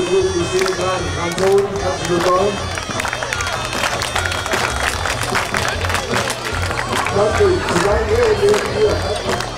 begrüße ich den kleinen Franzosen. Herzlich willkommen. Herzlich, zu seinen Ehren hier.